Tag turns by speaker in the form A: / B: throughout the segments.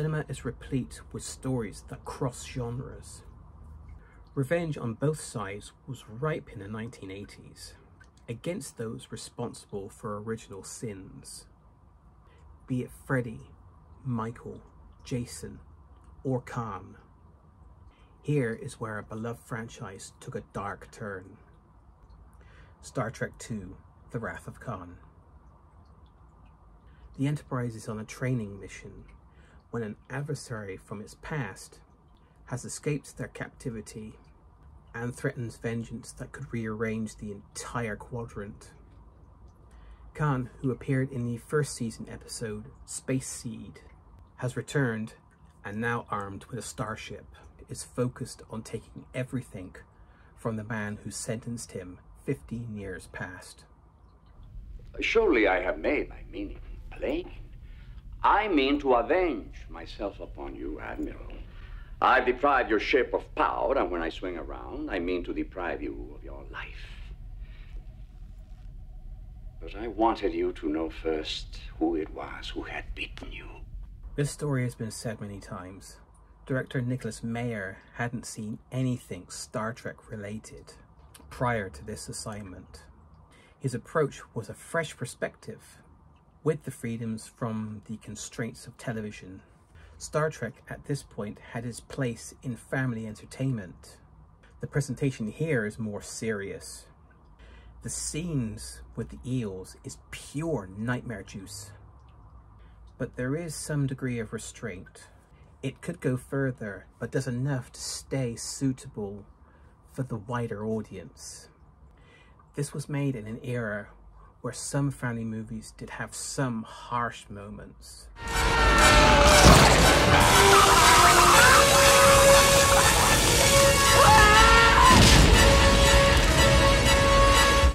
A: cinema is replete with stories that cross genres. Revenge on both sides was ripe in the 1980s, against those responsible for original sins. Be it Freddy, Michael, Jason, or Khan. Here is where a beloved franchise took a dark turn. Star Trek II, The Wrath of Khan. The Enterprise is on a training mission when an adversary from its past has escaped their captivity and threatens vengeance that could rearrange the entire quadrant. Khan, who appeared in the first season episode Space Seed, has returned and now armed with a starship is focused on taking everything from the man who sentenced him 15 years past.
B: Surely I have made my meaning plain. I mean to avenge myself upon you, Admiral. I've deprived your ship of power, and when I swing around, I mean to deprive you of your life. But I wanted you to know first who it was who had beaten you.
A: This story has been said many times. Director Nicholas Meyer hadn't seen anything Star Trek related prior to this assignment. His approach was a fresh perspective with the freedoms from the constraints of television Star Trek at this point had its place in family entertainment. The presentation here is more serious. The scenes with the eels is pure nightmare juice. But there is some degree of restraint. It could go further, but does enough to stay suitable for the wider audience. This was made in an era where some family movies did have some harsh moments.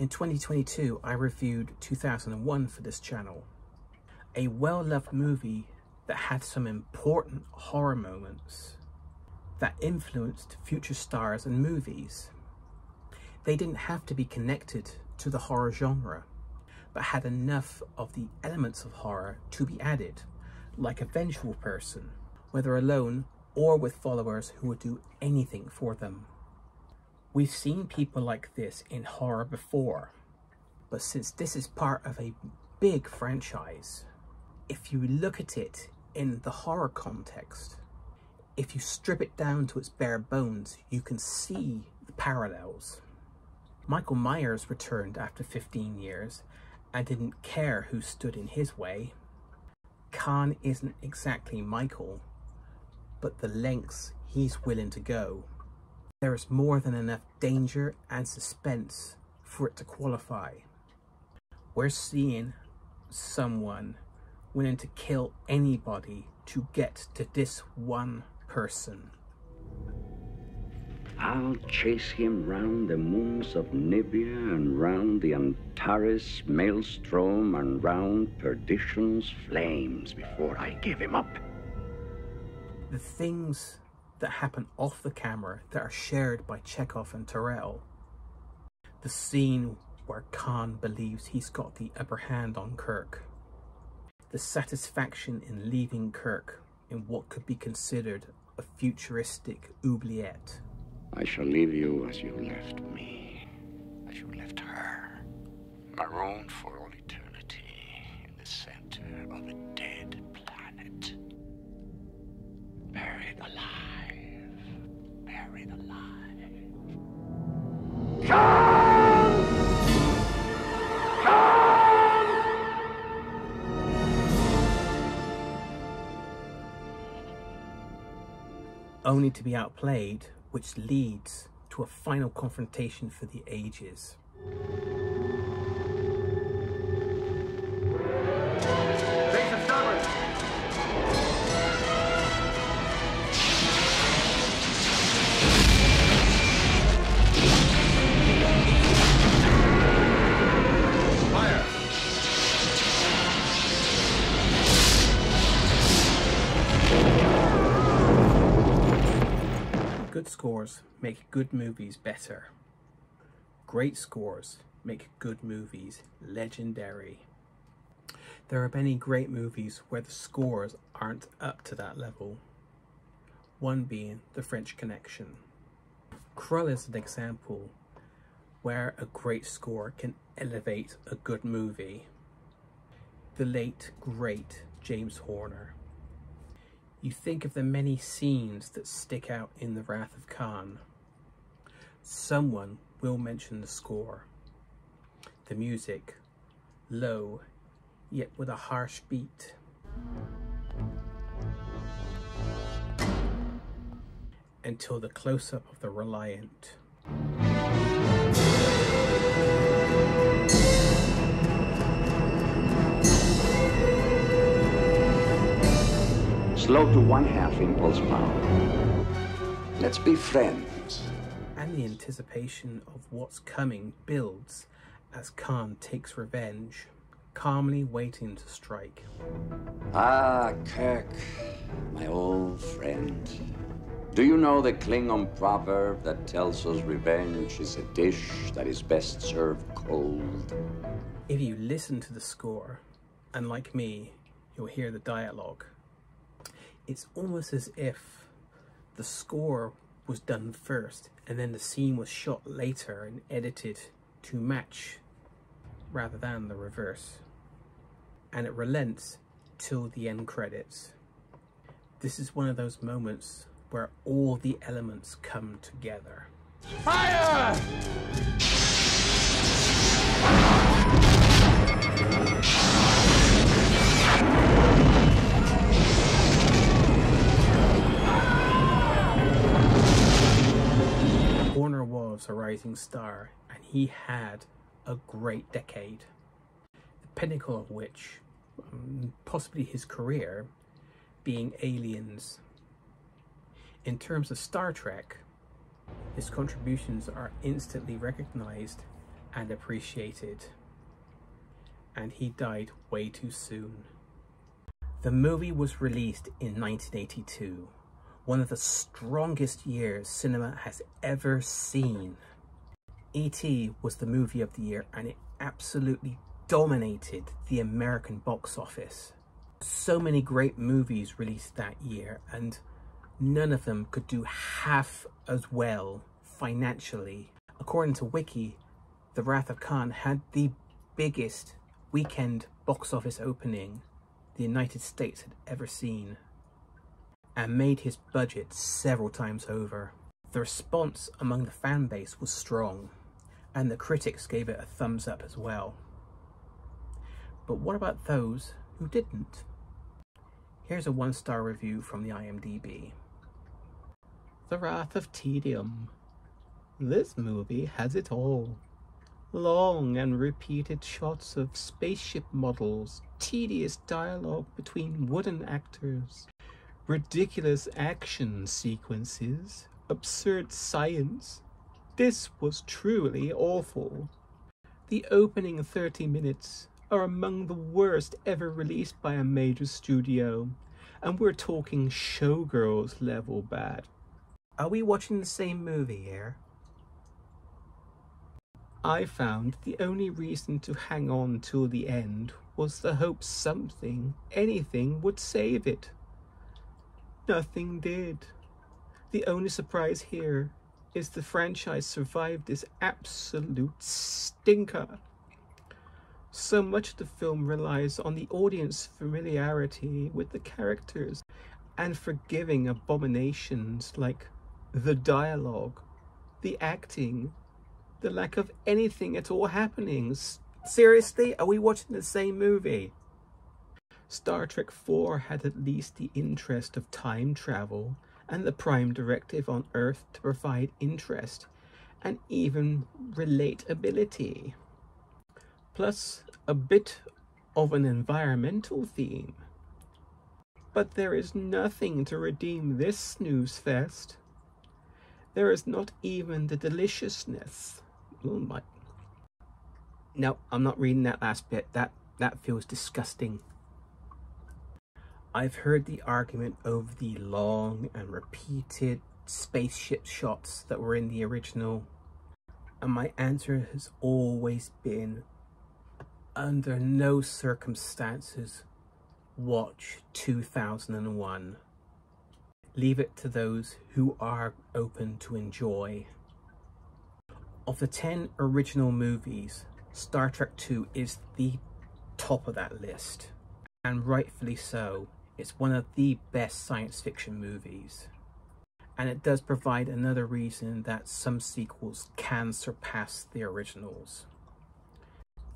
A: In 2022, I reviewed 2001 for this channel, a well-loved movie that had some important horror moments that influenced future stars and movies. They didn't have to be connected to the horror genre, but had enough of the elements of horror to be added, like a vengeful person, whether alone or with followers who would do anything for them. We've seen people like this in horror before, but since this is part of a big franchise, if you look at it in the horror context, if you strip it down to its bare bones, you can see the parallels. Michael Myers returned after 15 years and didn't care who stood in his way. Khan isn't exactly Michael, but the lengths he's willing to go. There is more than enough danger and suspense for it to qualify. We're seeing someone willing to kill anybody to get to this one person.
B: I'll chase him round the moons of Nibia and round the Antares maelstrom and round perdition's flames before I give him up.
A: The things that happen off the camera that are shared by Chekhov and Terrell. The scene where Khan believes he's got the upper hand on Kirk. The satisfaction in leaving Kirk in what could be considered a futuristic oubliette.
B: I shall leave you as you left me, as you left her, marooned for all eternity in the center of a dead planet. Buried alive, buried alive. Come! Come!
A: Only to be outplayed which leads to a final confrontation for the ages. Scores make good movies better. Great scores make good movies legendary. There are many great movies where the scores aren't up to that level. One being The French Connection. Krull is an example where a great score can elevate a good movie. The late, great James Horner. You think of the many scenes that stick out in The Wrath of Khan. Someone will mention the score. The music, low yet with a harsh beat. Until the close-up of the Reliant.
B: Slow to one half impulse power. Let's be friends.
A: And the anticipation of what's coming builds as Khan takes revenge calmly waiting to strike.
B: Ah, Kirk, my old friend. Do you know the Klingon proverb that tells us revenge is a dish that is best served cold?
A: If you listen to the score, and like me, you'll hear the dialogue, it's almost as if the score was done first and then the scene was shot later and edited to match rather than the reverse and it relents till the end credits. This is one of those moments where all the elements come together. Fire! A rising star and he had a great decade, the pinnacle of which um, possibly his career, being Aliens. In terms of Star Trek, his contributions are instantly recognized and appreciated. And he died way too soon. The movie was released in 1982, one of the strongest years cinema has ever seen. E.T. was the movie of the year and it absolutely dominated the American box office. So many great movies released that year and none of them could do half as well financially. According to Wiki, The Wrath of Khan had the biggest weekend box office opening the United States had ever seen and made his budget several times over. The response among the fan base was strong and the critics gave it a thumbs up as well. But what about those who didn't? Here's a one-star review from the IMDb. The Wrath of Tedium. This movie has it all. Long and repeated shots of spaceship models, tedious dialogue between wooden actors, ridiculous action sequences, absurd science. This was truly awful. The opening 30 minutes are among the worst ever released by a major studio. And we're talking showgirls level bad. Are we watching the same movie here? I found the only reason to hang on till the end was the hope something, anything, would save it. Nothing did. The only surprise here is the franchise survived this absolute stinker. So much of the film relies on the audience familiarity with the characters and forgiving abominations like the dialogue, the acting, the lack of anything at all happening. Seriously, are we watching the same movie? Star Trek IV had at least the interest of time travel and the prime directive on Earth to provide interest and even relatability plus a bit of an environmental theme. But there is nothing to redeem this snooze fest. There is not even the deliciousness. Oh my. No, I'm not reading that last bit. That that feels disgusting. I've heard the argument over the long and repeated spaceship shots that were in the original, and my answer has always been under no circumstances watch 2001. Leave it to those who are open to enjoy. Of the 10 original movies, Star Trek II is the top of that list, and rightfully so. It's one of the best science fiction movies. And it does provide another reason that some sequels can surpass the originals.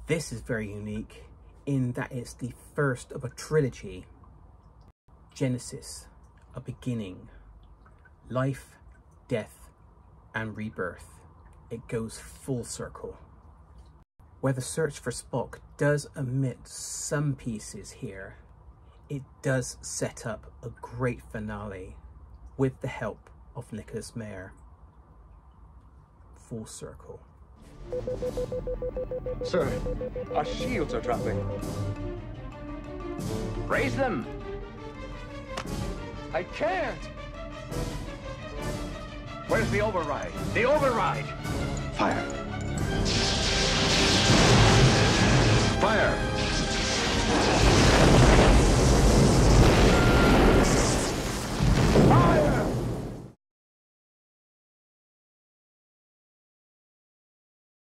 A: This is very unique in that it's the first of a trilogy. Genesis, a beginning, life, death, and rebirth. It goes full circle. Where the search for Spock does omit some pieces here, it does set up a great finale with the help of Nicholas Meyer. Full circle.
C: Sir, our shields are dropping.
B: Raise them!
C: I can't!
B: Where's the override? The override!
C: Fire. Fire!